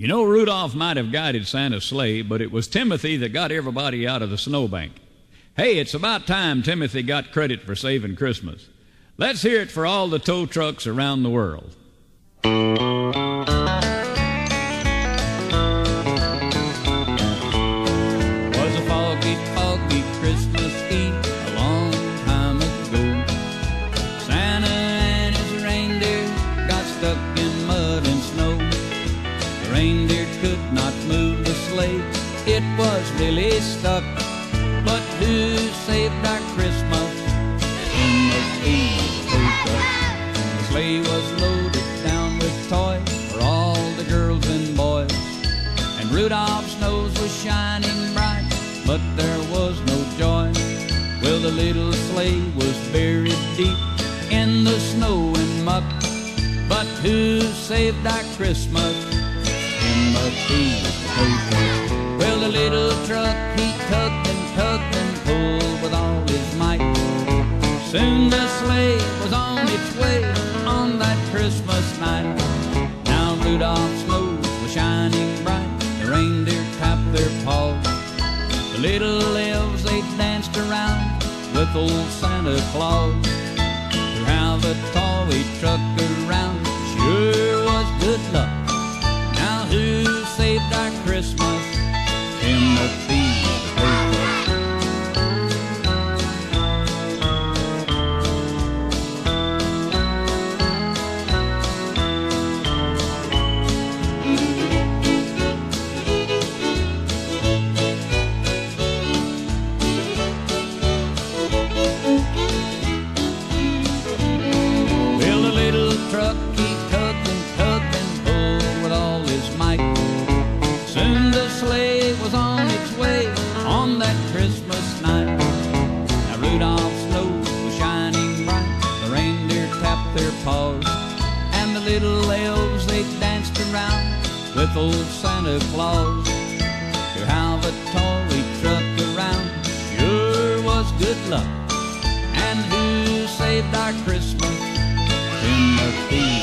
You know, Rudolph might have guided Santa's sleigh, but it was Timothy that got everybody out of the snowbank. Hey, it's about time Timothy got credit for saving Christmas. Let's hear it for all the tow trucks around the world. Reindeer could not move the sleigh, it was really stuck. But who saved our Christmas in the Eve The sleigh was loaded down with toys for all the girls and boys. And Rudolph's nose was shining bright, but there was no joy. Well, the little sleigh was buried deep in the snow and muck. But who saved our Christmas in the Eve Well, the little truck he tugged and tugged and pulled with all his might. Soon the sleigh was on its way on that Christmas night. Now Rudolph's nose was shining bright, the reindeer tapped their paws. The little elves they danced around with old Santa Claus. Sleigh was on its way on that Christmas night. Now Rudolph's nose was shining bright, the reindeer tapped their paws, and the little elves they danced around with old Santa Claus. To have a toy truck around sure was good luck. And who saved our Christmas in the field?